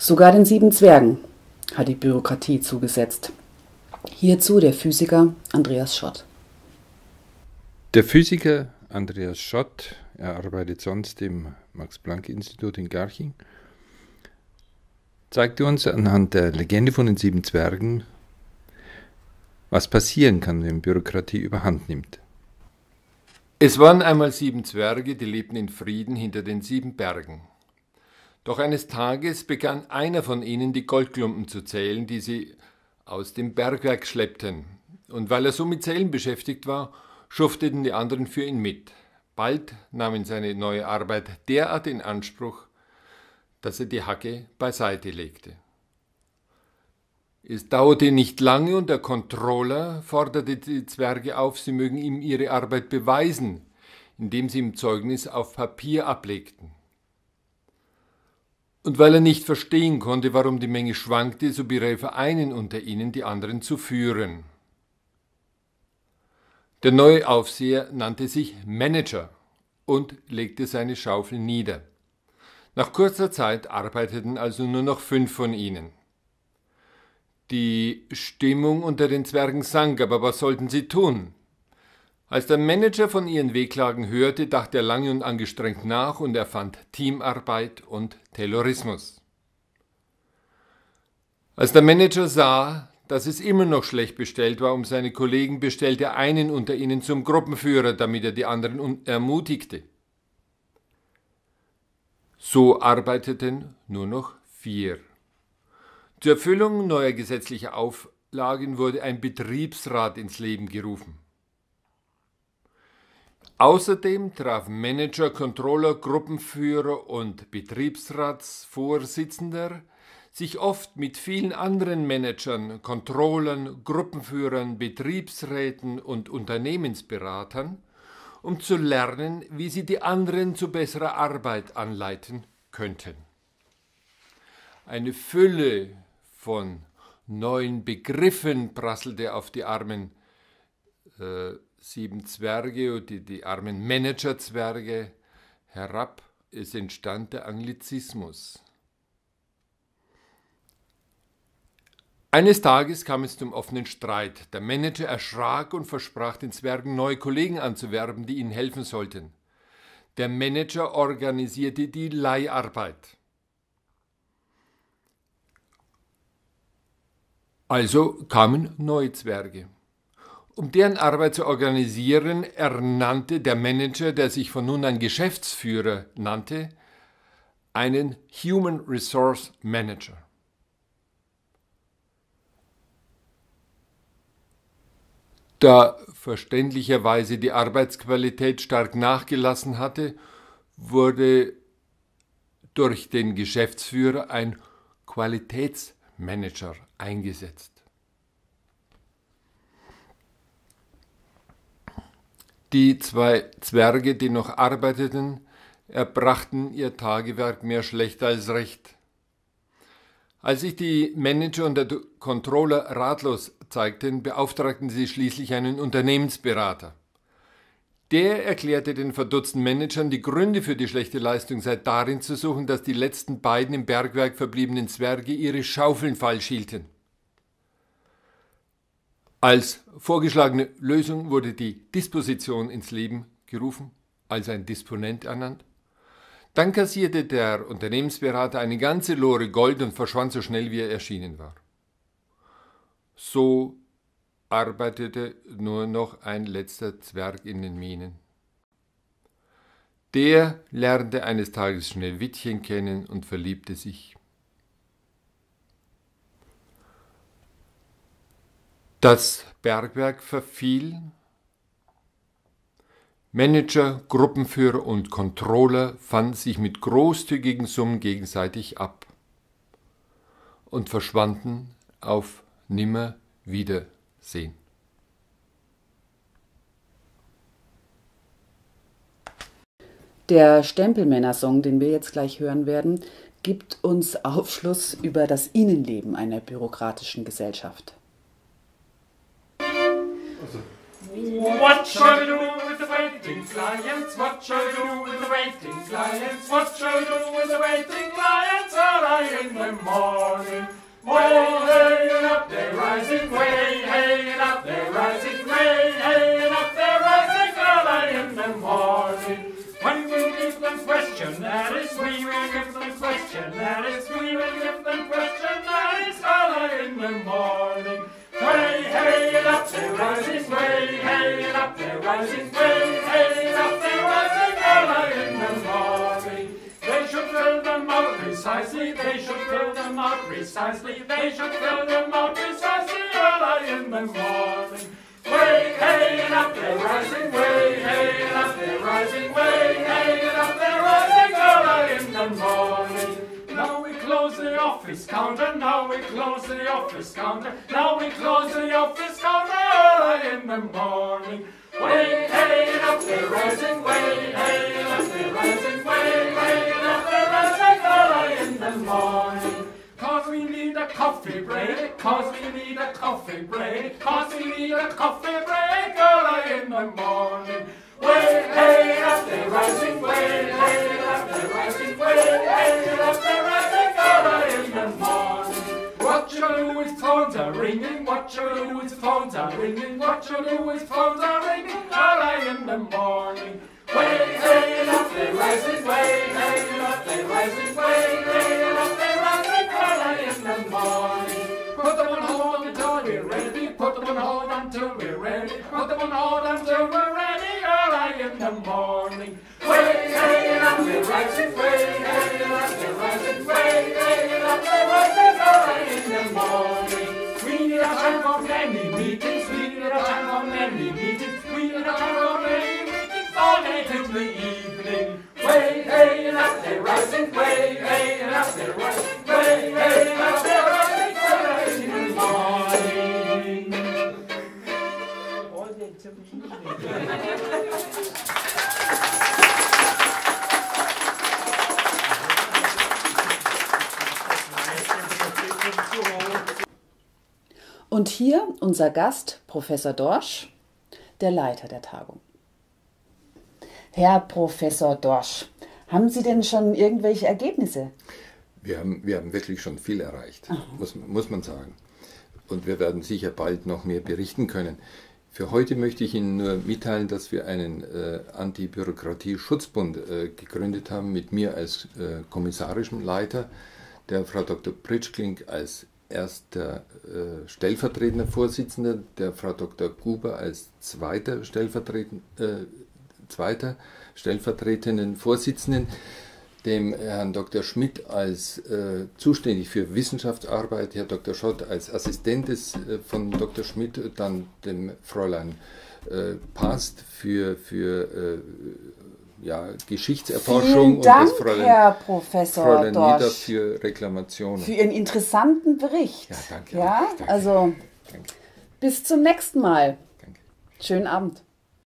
Sogar den sieben Zwergen hat die Bürokratie zugesetzt. Hierzu der Physiker Andreas Schott. Der Physiker Andreas Schott, er arbeitet sonst im Max-Planck-Institut in Garching, zeigte uns anhand der Legende von den sieben Zwergen, was passieren kann, wenn Bürokratie überhand nimmt. Es waren einmal sieben Zwerge, die lebten in Frieden hinter den sieben Bergen. Doch eines Tages begann einer von ihnen die Goldklumpen zu zählen, die sie aus dem Bergwerk schleppten, und weil er so mit Zählen beschäftigt war, schufteten die anderen für ihn mit. Bald nahm ihn seine neue Arbeit derart in Anspruch, dass er die Hacke beiseite legte. Es dauerte nicht lange und der Controller forderte die Zwerge auf, sie mögen ihm ihre Arbeit beweisen, indem sie ihm Zeugnis auf Papier ablegten. Und weil er nicht verstehen konnte, warum die Menge schwankte, so berief er einen unter ihnen, die anderen zu führen. Der neue Aufseher nannte sich Manager und legte seine Schaufel nieder. Nach kurzer Zeit arbeiteten also nur noch fünf von ihnen. Die Stimmung unter den Zwergen sank, aber was sollten sie tun? Als der Manager von ihren Wehklagen hörte, dachte er lange und angestrengt nach und erfand Teamarbeit und Taylorismus. Als der Manager sah, dass es immer noch schlecht bestellt war um seine Kollegen, bestellte er einen unter ihnen zum Gruppenführer, damit er die anderen ermutigte. So arbeiteten nur noch vier. Zur Erfüllung neuer gesetzlicher Auflagen wurde ein Betriebsrat ins Leben gerufen. Außerdem trafen Manager, Controller, Gruppenführer und Betriebsratsvorsitzender sich oft mit vielen anderen Managern, Controllern, Gruppenführern, Betriebsräten und Unternehmensberatern, um zu lernen, wie sie die anderen zu besserer Arbeit anleiten könnten. Eine Fülle von neuen Begriffen prasselte auf die armen äh, sieben Zwerge und die, die armen Managerzwerge herab. Es entstand der Anglizismus. Eines Tages kam es zum offenen Streit. Der Manager erschrak und versprach den Zwergen neue Kollegen anzuwerben, die ihnen helfen sollten. Der Manager organisierte die Leiharbeit. Also kamen neue Zwerge. Um deren Arbeit zu organisieren, ernannte der Manager, der sich von nun an Geschäftsführer nannte, einen Human Resource Manager. Da verständlicherweise die Arbeitsqualität stark nachgelassen hatte, wurde durch den Geschäftsführer ein Qualitätsmanager eingesetzt. Die zwei Zwerge, die noch arbeiteten, erbrachten ihr Tagewerk mehr schlecht als recht. Als sich die Manager und der Controller ratlos zeigten, beauftragten sie schließlich einen Unternehmensberater. Der erklärte den verdutzten Managern, die Gründe für die schlechte Leistung sei darin zu suchen, dass die letzten beiden im Bergwerk verbliebenen Zwerge ihre Schaufeln falsch hielten. Als vorgeschlagene Lösung wurde die Disposition ins Leben gerufen, als ein Disponent ernannt. Dann kassierte der Unternehmensberater eine ganze Lore Gold und verschwand so schnell, wie er erschienen war. So arbeitete nur noch ein letzter Zwerg in den Minen. Der lernte eines Tages Schneewittchen kennen und verliebte sich. Das Bergwerk verfiel. Manager, Gruppenführer und Controller fanden sich mit großzügigen Summen gegenseitig ab und verschwanden auf nimmer Wiedersehen. Der Stempelmänner-Song, den wir jetzt gleich hören werden, gibt uns Aufschluss über das Innenleben einer bürokratischen Gesellschaft. What shall we do with the waiting clients? What shall we do with the waiting clients? What shall we do with the waiting clients? Are I in the morning. Way, and up they're rising, way, and up they're rising, way, and up they're rising early in the morning. When we give them question, that is we will give they should fill them out precisely, they should fill them out precisely early in the morning. Way, hey, and up they're rising, way, hey, up they're rising, way, hey, up they're rising early in the morning. Now we close the office counter, now we close the office counter, now we close the office counter early in the morning. Way, hey, up they're rising, way, hey, up they're rising, way, hey, up they're rising in the morning. Cause we need a coffee break, cause we need a coffee break, cause we need a coffee break. Early in the morning. Way, hey, up they're rising, way, hey, up they're rising, way, hey, up they're rising. Early in the morning. What you do is phones are ringing, what you do is phones are ringing, what you do is phones are ringing. Early in the morning. Way, hey, up they're rising, way, hey, up they're rising, way, hey, up they're rising early in the morning. Put them on hold until we're ready, put them on hold until we're ready, put them on hold until we're ready early in the morning. Way, hey, up they're rising, way, hey, up they're rising, way, hey, up they're rising early in the morning. We need a time for many meetings, Und hier unser Gast, Professor Dorsch, der Leiter der Tagung. Herr Professor Dorsch, haben Sie denn schon irgendwelche Ergebnisse? Wir haben, wir haben wirklich schon viel erreicht, muss, muss man sagen. Und wir werden sicher bald noch mehr berichten können. Für heute möchte ich Ihnen nur mitteilen, dass wir einen äh, Anti-Bürokratie-Schutzbund äh, gegründet haben, mit mir als äh, kommissarischem Leiter, der Frau Dr. Pritschklink als erster äh, stellvertretender Vorsitzender, der Frau Dr. Guber als zweiter, stellvertreten, äh, zweiter stellvertretenden Vorsitzenden, dem Herrn Dr. Schmidt als äh, zuständig für Wissenschaftsarbeit, Herr Dr. Schott als Assistent des, äh, von Dr. Schmidt, dann dem Fräulein äh, Past für, für äh, ja, Geschichtserforschung Vielen und Dank, das Fräulein, Herr Professor Fräulein Nieder Dorsch, für Reklamationen. für Ihren interessanten Bericht. Ja, danke. Ja, Danke. also Danke. bis zum nächsten Mal. Danke. Schönen Abend.